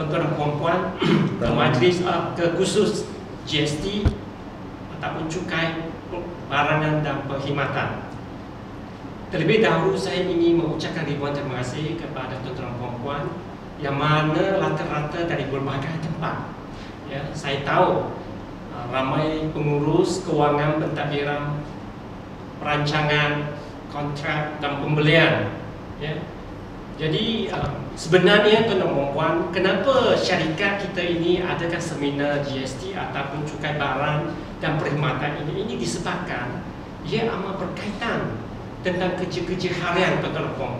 tuan-tuan dan puan-puan ke majlis uh, ke khusus GST ataupun cukai barangan dan perkhidmatan. Terlebih dahulu saya ingin mengucapkan ribuan terima kasih kepada tuan-tuan dan puan-puan yang mana rata-rata dari berbagai tempat. Ya, saya tahu uh, ramai pengurus kewangan pentadbiran perancangan kontrak dan pembelian ya. Jadi uh, sebenarnya tuan-tuan dan puan kenapa syarikat kita ini adakan seminar GST ataupun cukai barang dan perkhidmatan ini ini disebabkan ia amat berkaitan tentang kerja-kerja harian tuan-tuan dan puan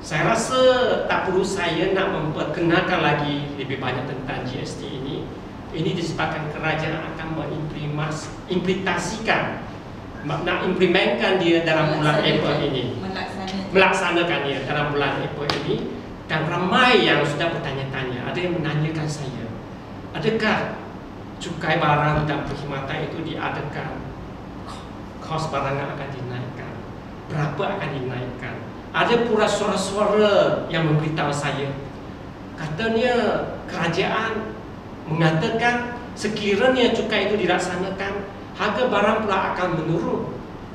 Saya rasa tak perlu saya nak memperkenalkan lagi lebih banyak tentang GST ini. Ini disebabkan kerajaan akan mengimplementasikan nak implementkan dia dalam bulan April ini. Melaksanakan dia dalam bulan April ini dan ramai yang sudah bertanya-tanya, ada yang menanyakan saya, adakah cukai barang dan perkhidmatan itu diadakan? Kos barang akan dinaikkan berapa akan dinaikkan? Ada pula suara-suara yang memberitahu saya. Katanya kerajaan mengatakan sekiranya cukai itu dilaksanakan harga barang pula akan menurun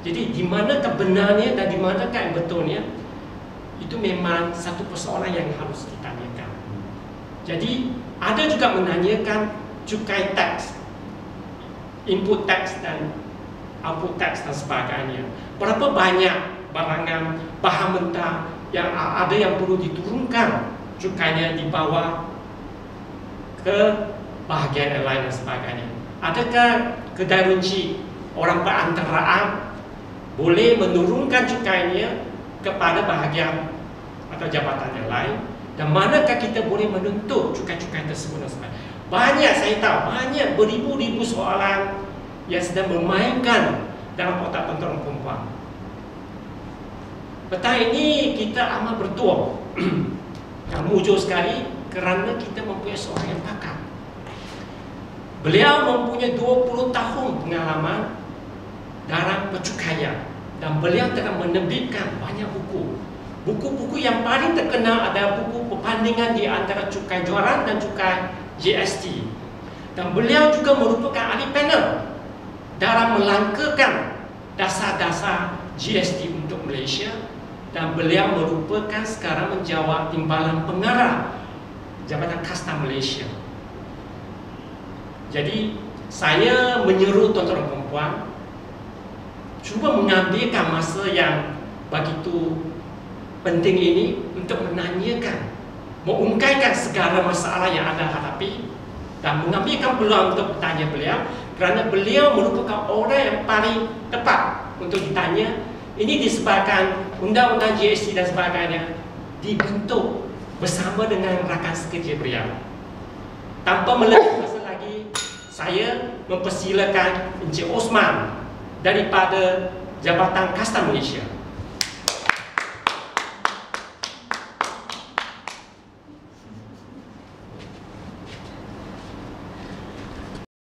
jadi di mana kebenarnya dan di mana yang betulnya itu memang satu persoalan yang harus ditanyakan jadi ada juga menanyakan cukai tax input tax dan output tax dan sebagainya. Berapa banyak barangan bahan mentah yang ada yang perlu diturunkan cukainya di bawah ke bahagian lain dan sebagainya. Adakah kedai runci orang perantaraan boleh menurunkan cukainya kepada bahagian atau jabatan yang lain dan manakah kita boleh menuntut cukai-cukai tersebut dan. Banyak saya tahu, banyak beribu-ribu soalan yang sedang memainkan dalam otak tuan-tuan perempuan. Petang ini kita amat bertuah dan mujur sekali kerana kita mempunyai seorang yang pakar. Beliau mempunyai 20 tahun pengalaman dalam percukaian dan beliau telah menerbitkan banyak buku. Buku-buku yang paling terkenal adalah buku perbandingan di antara cukai juaran dan cukai GST. Dan beliau juga merupakan ahli panel dalam melangkakan dasar-dasar GST untuk Malaysia dan beliau merupakan sekarang menjawab timbalan pengarah Jabatan Kasta Malaysia. Jadi saya menyeru tuan-tuan perempuan cuba mengambilkan masa yang begitu penting ini untuk menanyakan mengungkaikan segala masalah yang anda hadapi dan mengambilkan peluang untuk bertanya beliau kerana beliau merupakan orang yang paling tepat untuk ditanya. Ini disebabkan undang-undang GST dan sebagainya dibentuk bersama dengan rakan sekerja beliau. Tanpa melebih masa lagi saya mempersilakan Encik Osman daripada Jabatan Kasta Malaysia